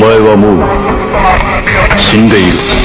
前はもう死んでいる。